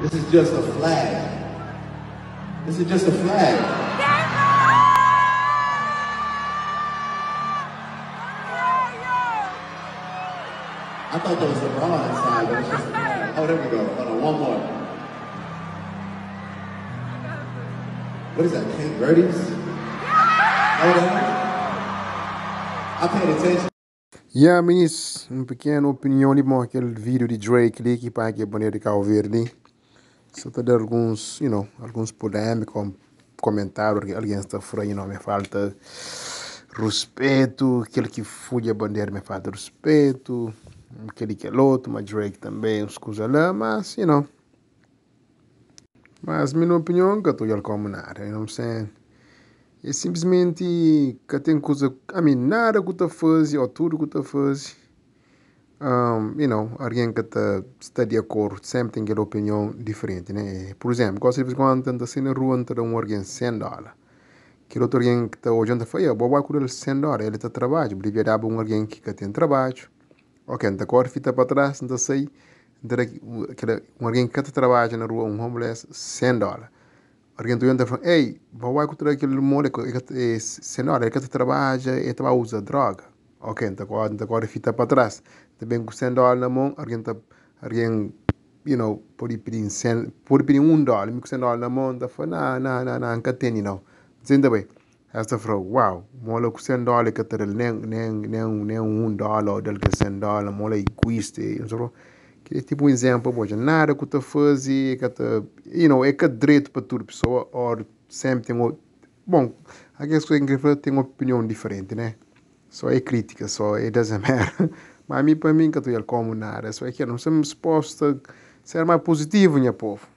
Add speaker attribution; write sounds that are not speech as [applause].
Speaker 1: This is just a flag. This is just a flag. I thought that was the LeBron side, but it's just a flag. Oh, there we go. Hold on, one more. What is that, Cape Verdes? Oh, that? I paid attention.
Speaker 2: Yeah, minis, uma pequena opinião de bom, aquele vídeo de Drake ali que para que bandeira de Cabo Verde. Só dando alguns, you know, alguns polêmicos, com comentários, alguém está fora, you know, me falta respeito, aquele que fuge a bandeira me falta respeito, aquele que é outro, mas Drake também, escusa lá, mas, you know. Mas minha opinião, que eu estou como nada, you know what I'm saying? É simplesmente que tem coisa, I mean, nada que tu faz, ou tudo que tu faz. Um, you know, alguém que tá, está de acordo sempre tem aquela opinião diferente, né? Por exemplo, gosto de quando tenta assim na rua, tenta um alguém 100 dólares. Que outro alguém que está olhando, fala, eu vou com ele 100 dólares, ele está trabalho, devia dar um alguém que tem trabalho. Ok, então agora fita para trás, então sei, um alguém que está trabalhando na rua, um homeless, 100 dólares. Alguém tu fala, ei, vai com aquele molho que senhora, ele que trabalha e vai usar droga. Ok, então agora, então agora fita para trás. Também com 100 dólares na mão, alguém tá, alguém, you know, pode pedir 100, pode pedir um dólar, com 100 dólares na mão, tá falando, não, não, não, não, nunca tem, não. Entende bem? Essa fala, uau, molho com 100 dólares que ter nem, nem, nem, nem um dólar, ou del que 100 dólares, molho egoísta, não sei que é tipo um exemplo, boja, nada que tu faz e que tu, you know, é que direito para toda pessoa, ou sempre tem, bom, coisas que tem uma opinião diferente, né? Só é crítica, só é doesn't matter. [laughs] Mas a mim, para mim, que tu como nada, só é que não somos expostos a ser mais positivo, minha povo.